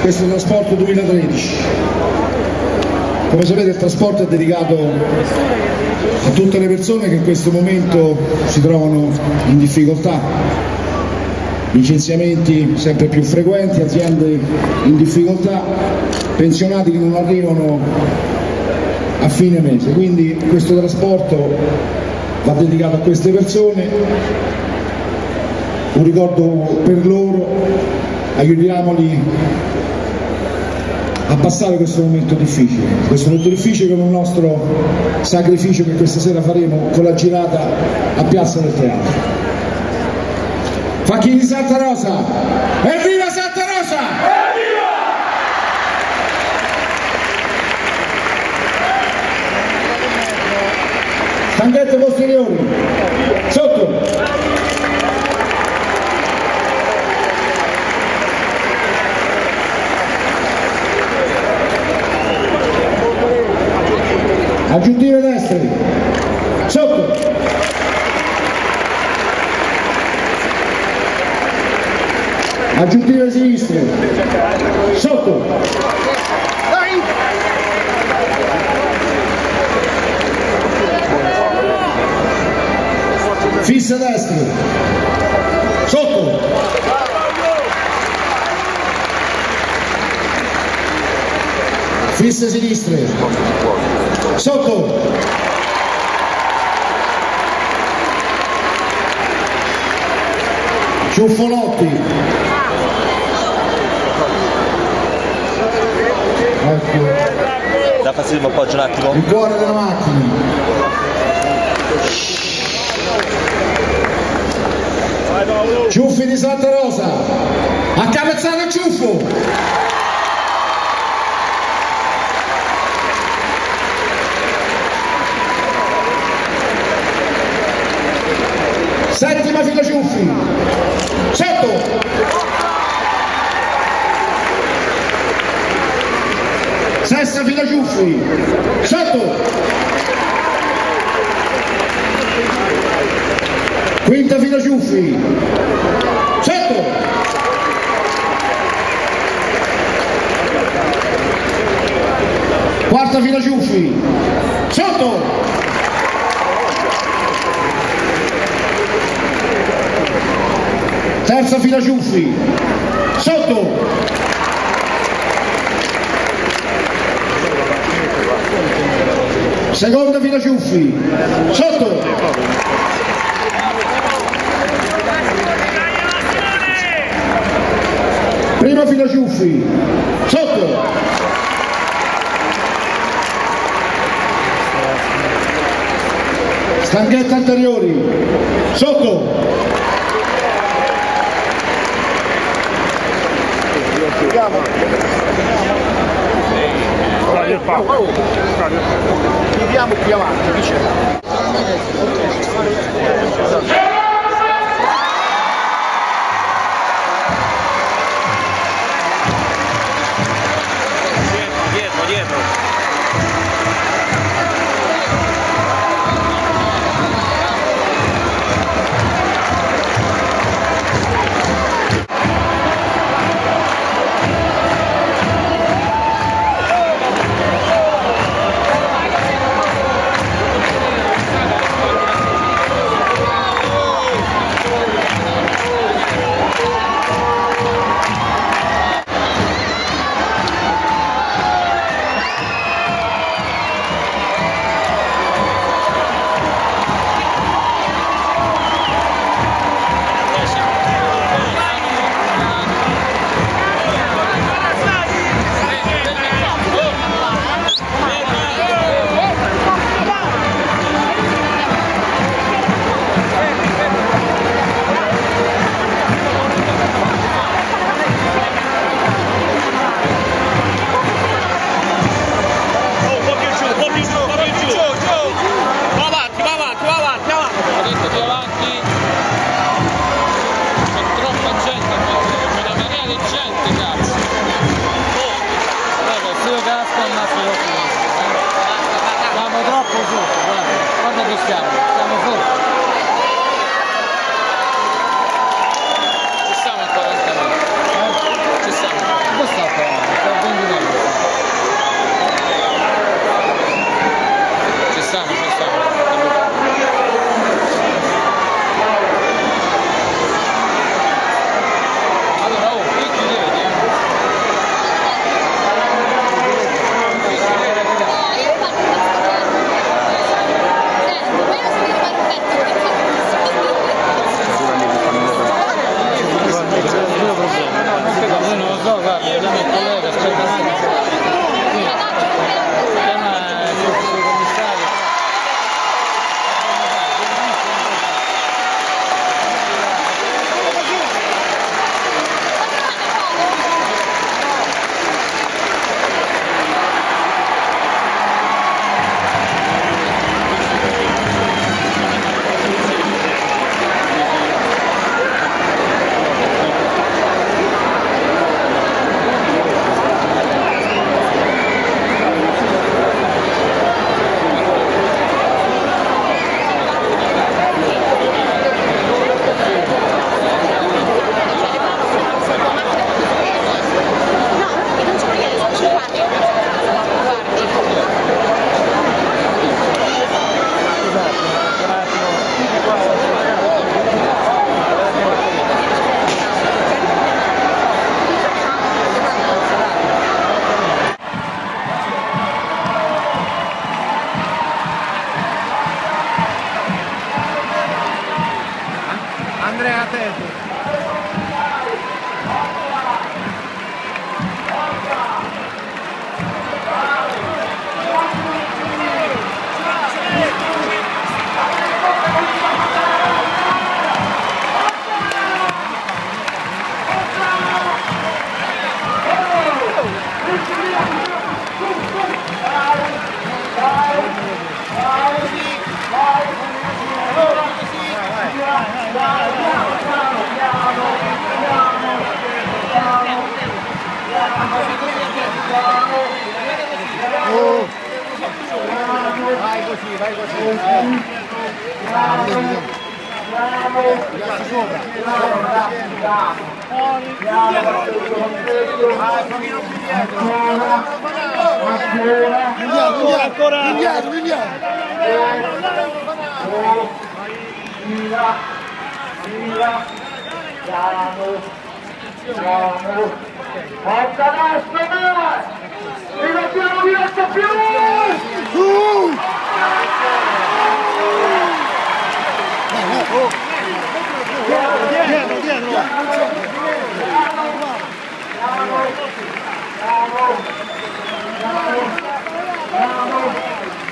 questo trasporto 2013. Come sapete il trasporto è dedicato a tutte le persone che in questo momento si trovano in difficoltà, licenziamenti sempre più frequenti, aziende in difficoltà, pensionati che non arrivano a fine mese. Quindi questo trasporto va dedicato a queste persone, un ricordo per loro, aiutiamoli a passare questo momento difficile, questo momento difficile con il nostro sacrificio che questa sera faremo con la girata a Piazza del Teatro. Facchini Santa Rosa! Evviva Santa Rosa! Evviva! Stanghette posteriori, sotto! Aggiuntive destre, sotto, aggiuntive sinistre, sotto, fissa destra, sotto, fisse sinistre, sotto. Ciuffolotti. Ecco. da fastidio un po' un attimo. Il cuore della macchina. Ciuffi di Santa Rosa. A Capezzano Ciuffo settima fila Ciuffi, sotto, sesta fila Ciuffi, sotto, quinta fila Ciuffi, sotto, quarta fila Ciuffi, sotto, terza fila Ciuffi, sotto, seconda fila Ciuffi, sotto, prima fila Ciuffi, sotto, stanghette anteriori, sotto, andiamo. Stadio Fa. Chiudiamo Paolo. Chiediamo più avanti, dice. dietro, dietro. ancora indietro indietro forza destra noi ribattiamo diretto più uh! dietro dietro dietro bravo bravo bravo Vai,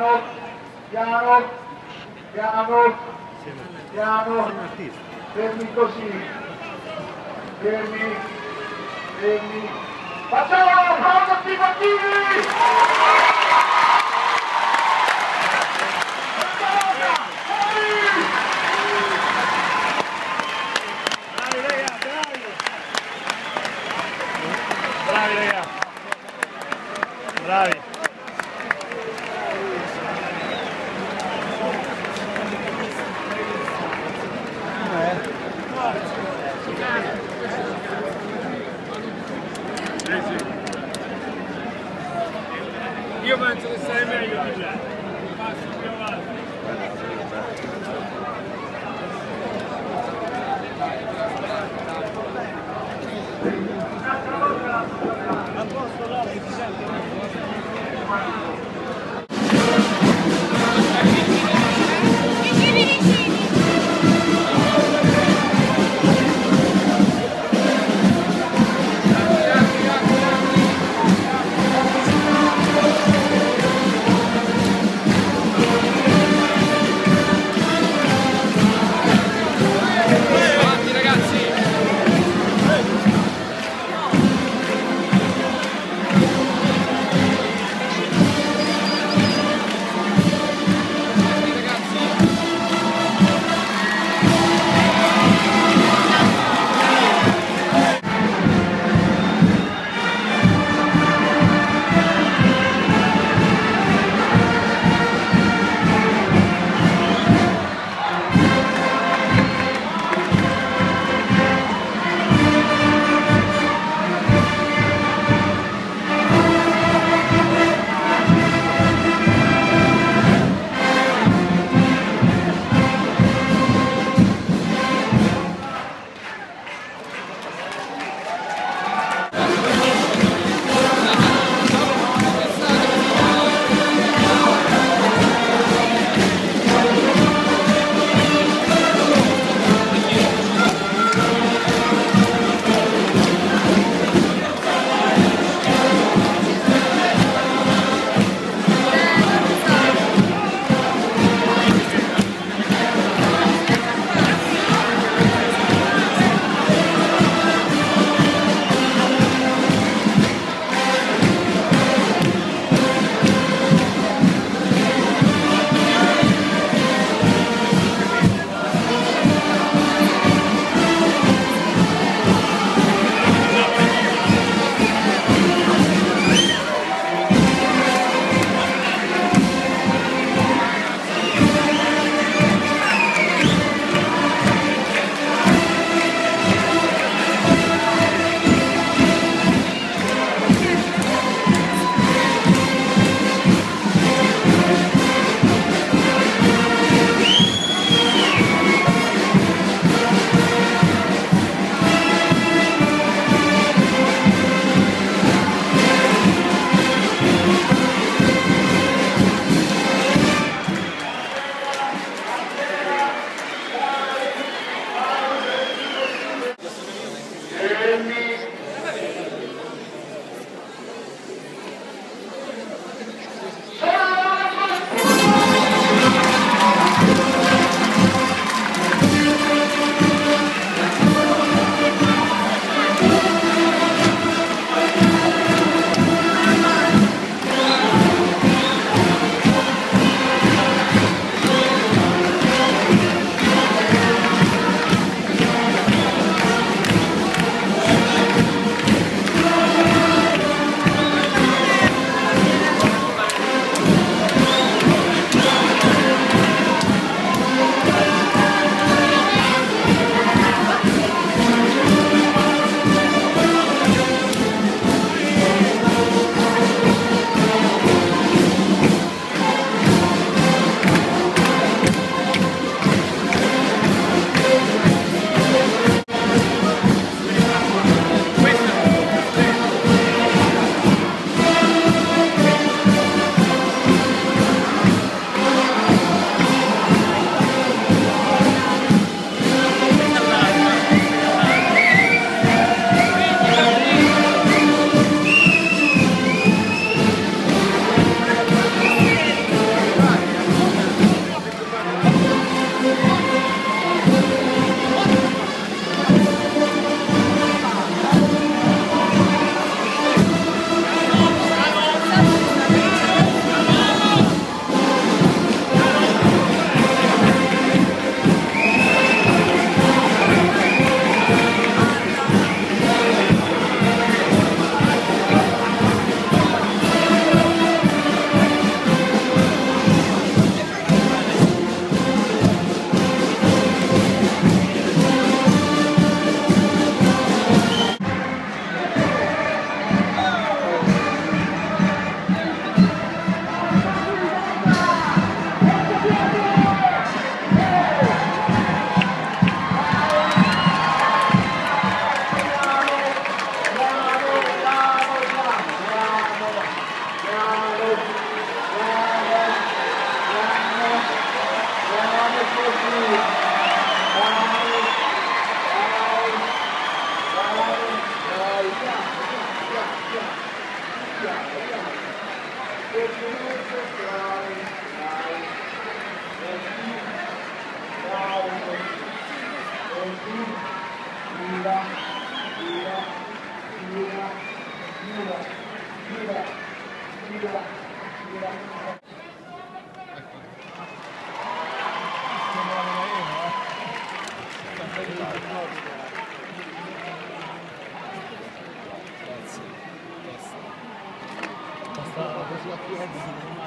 piano, piano, piano, piano, fermi così, fermi, fermi. Facciamo la pausa sui bambini!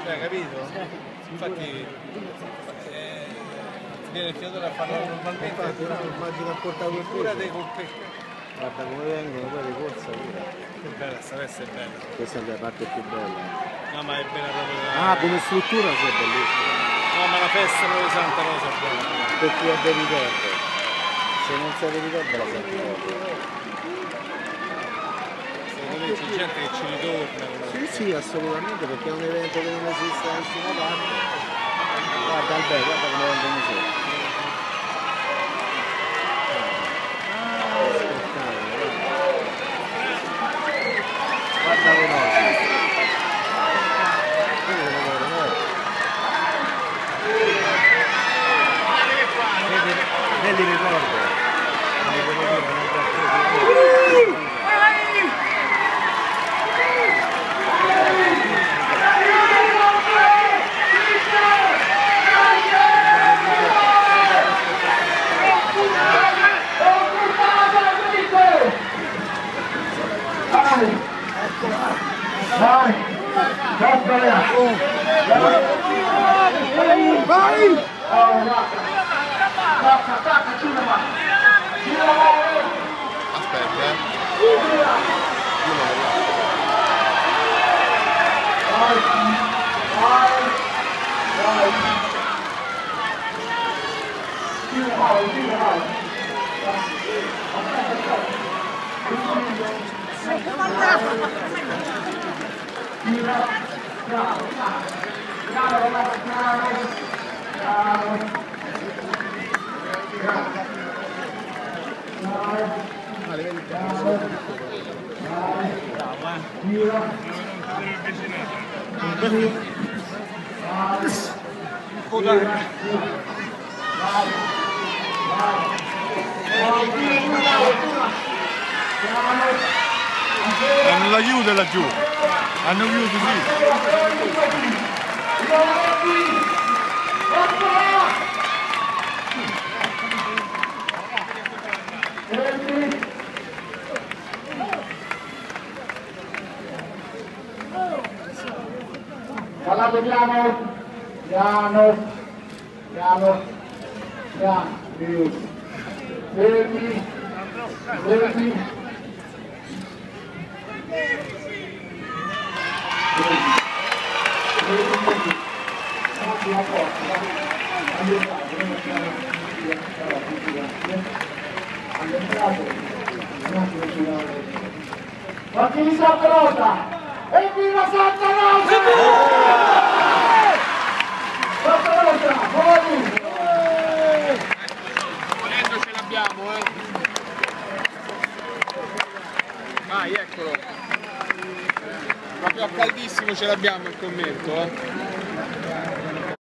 Cioè, capito? Infatti eh, viene il fiatore a farlo normalmente. Infatti, no, immagino a portare quel peso. dei colpi. Guarda come vengono poi le corsa pure. Che bella, sta questa è bella. Questa è la parte più bella. No, ma è bella proprio. Ah, come struttura sì, è bellissima. No, ma la festa proprio Santa Rosa è bella. Per chi è del ricordo. Se non del ricordo la senti proprio. Secondo c'è gente che ci ritorna. Sì, sì, assolutamente, perché è un evento che non esiste da nessuna parte. Guarda Alberto, guarda come vengono sotto. Spettacolo, guarda. Vuole, guarda. Vedi, il ricordo. Non devo dire, non è da Aspetta, eh. Hanno la chiude laggiù. Hanno chiuso sì. Parlate piano, piano, piano, piano. Fermi, fermi. Martini Santa Rosa! Evviva Santa Rosa! Santa Rosa, fuori! Volendo ce l'abbiamo, eh. Vai, eccolo. Proprio a caldissimo ce l'abbiamo il commento, eh.